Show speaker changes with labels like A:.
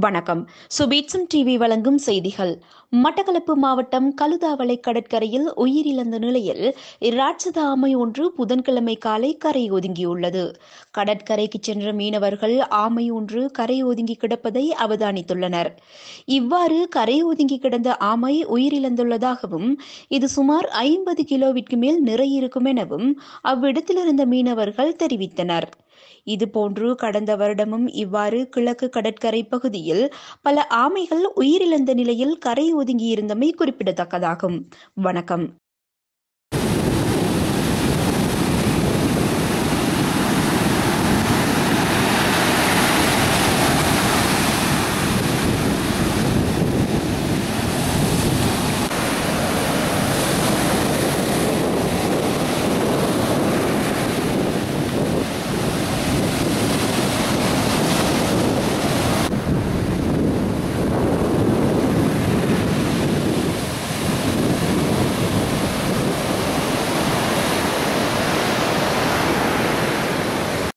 A: வணக்கம். சுபீட்சம் டிவி வழங்கும் செய்திகள். மட்டக்களப்பு மாவட்டம் கழுதாவளை கடற்கரையில் உயிரிழந்த நிலையில் இராட்சத ஆமை ஒன்று புதன்கிழமை காலை கரை ஒதுங்கியுள்ளது. கடற்கரைக்கு சென்ற மீனவர்கள் ஆமை ஒன்று கரை ஒதுங்கி கிடப்பதை அவதானித்துள்ளனர். இவ்வாறு கரை ஒதுங்கி கிடந்த ஆமை உயிரிழந்துள்ளதாகவும் இது சுமார் ஐம்பது கிலோவிற்கு மேல் நிறையிருக்கும் எனவும் அவ்விடத்திலிருந்த மீனவர்கள் தெரிவித்தனர். இதுபோன்று கடந்த வருடமும் இவ்வாறு கிழக்கு கடற்கரை பகுதியில் பல ஆமைகள் உயிரிழந்த நிலையில் கரை ஒதுங்கியிருந்தமை குறிப்பிடத்தக்கதாகும். வணக்கம்.